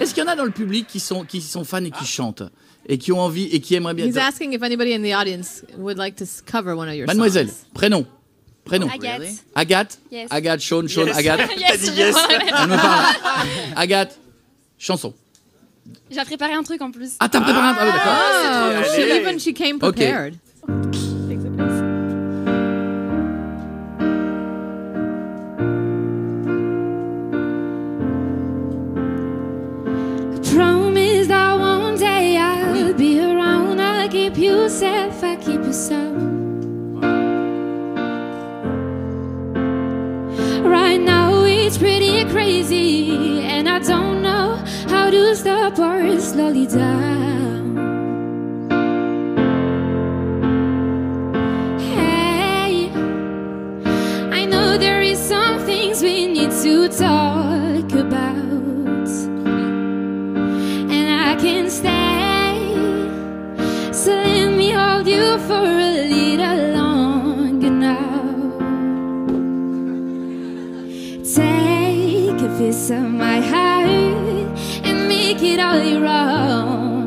Est-ce qu'il y en a dans le public qui sont, qui sont fans et qui chantent et qui ont envie et qui aimeraient bien. He's asking if anybody in the audience would like to cover one of your Mademoiselle, songs. prénom. Prénom. Agathe. Agathe. Yes. Agathe, Sean, Sean, Yes. Agathe. Yes, yes. Elle me parle. Agathe, chanson. J'ai préparé un truc en plus. Ah, t'as préparé un. Ah, oui, d'accord. Oh, she even she came prepared. Promise keep you I'll keep you sound. Right now it's pretty crazy, and I don't know how to stop or slow it down. Hey, I know there is some things we need to talk about and I can stay. Take a piece of my heart and make it all your own.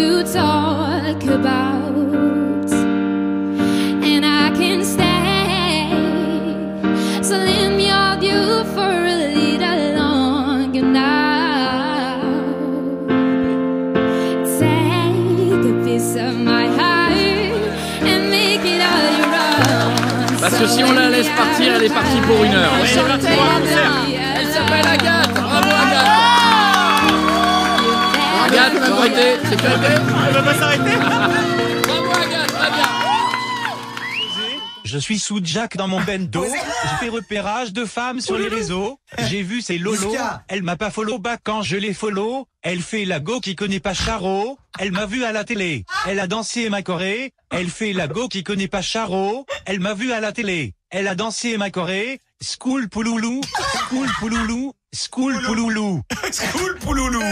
To talk about and I can stay. So let me hold you for a little longer now. Take a piece of my heart and make it all your own. Parce que si on la laisse partir, elle est partie pour une heure. Elle s'appelle Agathe. Agathe, tu vas arrêter. Sécurité. Elle va pas s'arrêter Bravo Agathe, très bien. Je suis sous Jack dans mon bendo. Je fais repérage de femmes sur les réseaux. J'ai vu c'est Lolo. Elle m'a pas follow back quand je l'ai follow. Elle fait la go qui connaît pas Charo. Elle m'a vu à la télé. Elle a dansé ma Corée. Elle fait la go qui connaît pas Charo. Elle m'a vu à la télé. Elle a dansé ma Corée. School pouloulou. School pouloulou. School pouloulou. Cool pouloulou.